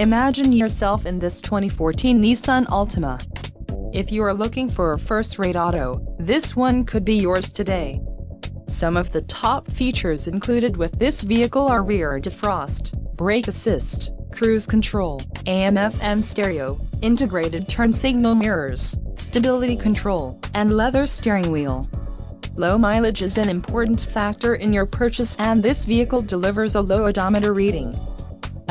Imagine yourself in this 2014 Nissan Altima. If you are looking for a first-rate auto, this one could be yours today. Some of the top features included with this vehicle are rear defrost, brake assist, cruise control, AM-FM stereo, integrated turn signal mirrors, stability control, and leather steering wheel. Low mileage is an important factor in your purchase and this vehicle delivers a low odometer reading.